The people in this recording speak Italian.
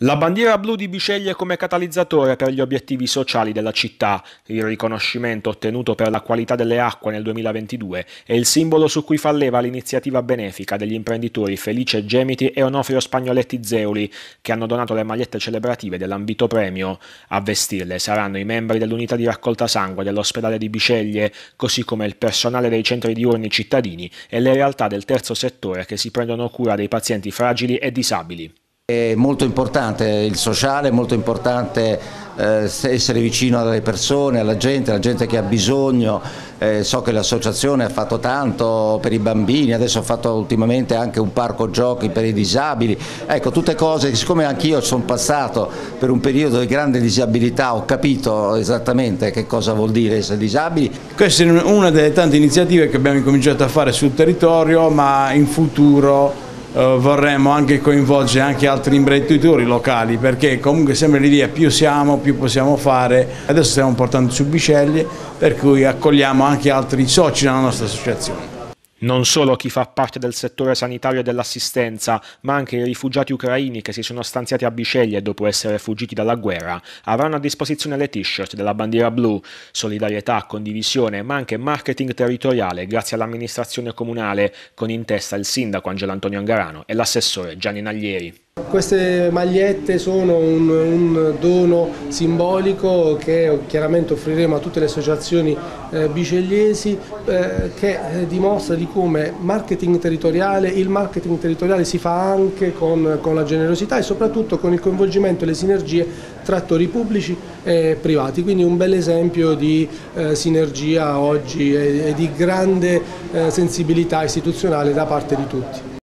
La bandiera blu di Biceglie come catalizzatore per gli obiettivi sociali della città, il riconoscimento ottenuto per la qualità delle acque nel 2022 è il simbolo su cui fa leva l'iniziativa benefica degli imprenditori Felice Gemiti e Onofrio Spagnoletti Zeuli, che hanno donato le magliette celebrative dell'ambito premio. A vestirle saranno i membri dell'unità di raccolta sangue dell'ospedale di Biceglie, così come il personale dei centri diurni cittadini e le realtà del terzo settore che si prendono cura dei pazienti fragili e disabili. È molto importante il sociale, è molto importante eh, essere vicino alle persone, alla gente, alla gente che ha bisogno. Eh, so che l'associazione ha fatto tanto per i bambini, adesso ha fatto ultimamente anche un parco giochi per i disabili. Ecco, tutte cose che siccome anch'io sono passato per un periodo di grande disabilità, ho capito esattamente che cosa vuol dire essere disabili. Questa è una delle tante iniziative che abbiamo incominciato a fare sul territorio, ma in futuro vorremmo anche coinvolgere anche altri imprenditori locali perché comunque sempre l'idea più siamo più possiamo fare, adesso stiamo portando su Biceglie per cui accogliamo anche altri soci nella nostra associazione. Non solo chi fa parte del settore sanitario e dell'assistenza, ma anche i rifugiati ucraini che si sono stanziati a Biceglie dopo essere fuggiti dalla guerra, avranno a disposizione le t-shirt della bandiera blu, solidarietà, condivisione, ma anche marketing territoriale grazie all'amministrazione comunale, con in testa il sindaco Angelo Antonio Angarano e l'assessore Gianni Naglieri. Queste magliette sono un, un, dono simbolico che chiaramente offriremo a tutte le associazioni eh, bicegliesi eh, che eh, dimostra di come marketing territoriale, il marketing territoriale si fa anche con, con, la generosità e soprattutto con il coinvolgimento e le sinergie tra attori pubblici e privati, quindi un bel esempio di eh, sinergia oggi e, e di grande eh, sensibilità istituzionale da parte di tutti.